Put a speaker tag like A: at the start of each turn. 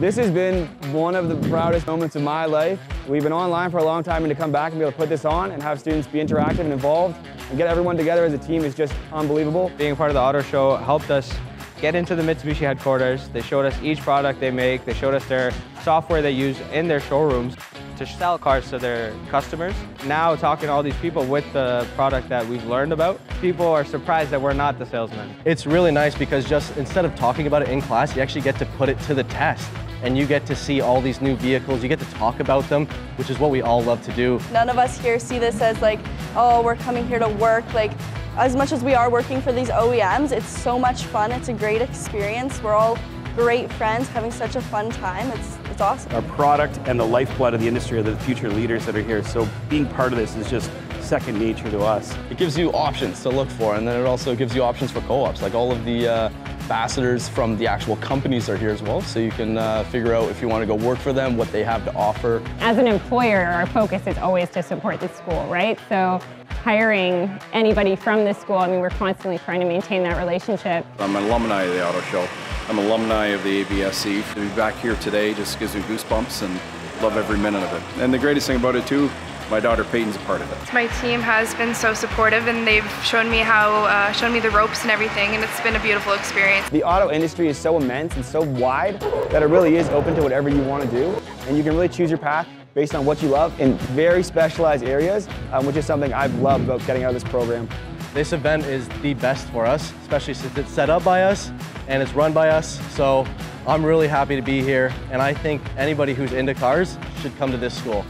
A: This has been one of the proudest moments of my life. We've been online for a long time and to come back and be able to put this on and have students be interactive and involved and get everyone together as a team is just unbelievable.
B: Being part of the auto show helped us get into the Mitsubishi headquarters. They showed us each product they make. They showed us their software they use in their showrooms to sell cars to their customers. Now talking to all these people with the product that we've learned about, people are surprised that we're not the salesmen.
C: It's really nice because just instead of talking about it in class, you actually get to put it to the test and you get to see all these new vehicles. You get to talk about them, which is what we all love to do.
D: None of us here see this as like, oh, we're coming here to work. Like, as much as we are working for these OEMs, it's so much fun. It's a great experience. We're all great friends, having such a fun time. It's, it's awesome.
E: Our product and the lifeblood of the industry are the future leaders that are here. So being part of this is just second nature to us.
F: It gives you options to look for, and then it also gives you options for co-ops. Like all of the uh, ambassadors from the actual companies are here as well, so you can uh, figure out if you want to go work for them, what they have to offer.
G: As an employer, our focus is always to support the school, right? So hiring anybody from the school, I mean, we're constantly trying to maintain that relationship.
H: I'm an alumni of the auto show. I'm alumni of the ABSC. To be back here today just gives me goosebumps and love every minute of it. And the greatest thing about it too, my daughter Peyton's a part of it.
I: My team has been so supportive and they've shown me how, uh, shown me the ropes and everything and it's been a beautiful experience.
A: The auto industry is so immense and so wide that it really is open to whatever you want to do and you can really choose your path based on what you love in very specialized areas, um, which is something I've loved about getting out of this program.
C: This event is the best for us, especially since it's set up by us and it's run by us. So I'm really happy to be here and I think anybody who's into cars should come to this school.